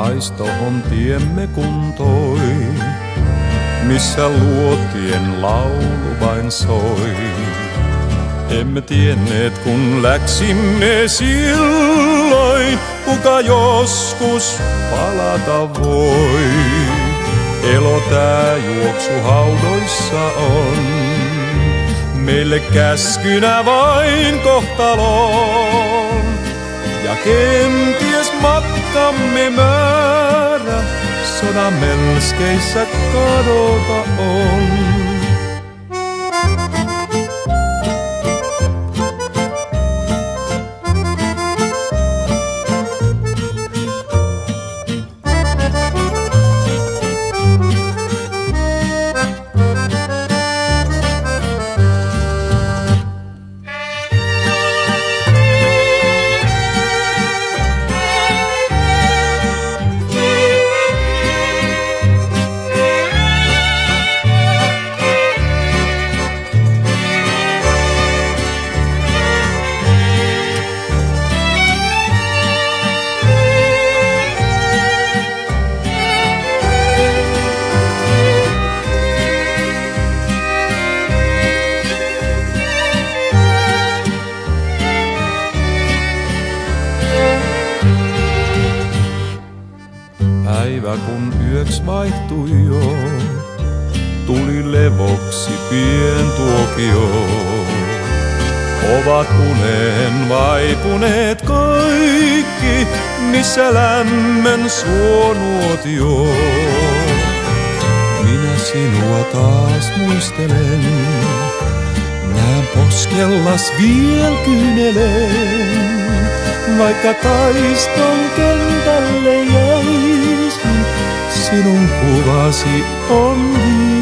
saaristohon tiemme kuntoi, missä luotien laulu vain soi. Emme tienneet kun läksimme silloin, kuka joskus palata voi. Elo tää juoksu haudoissa on, meille käskynä vain kohtaloon. Ja kenties matkamme määrä sodan melskeissä kadota on. Päivä kun yöks vaihtui jo, tuli levoksi pien tuokio. Ovat uneen vaipuneet kaikki, missä lämmön suonuotio. Minä sinua taas muistelen, näen poskellas viel kyynelen. Vaikka taiston kentälle sinun kuvasi on vielä.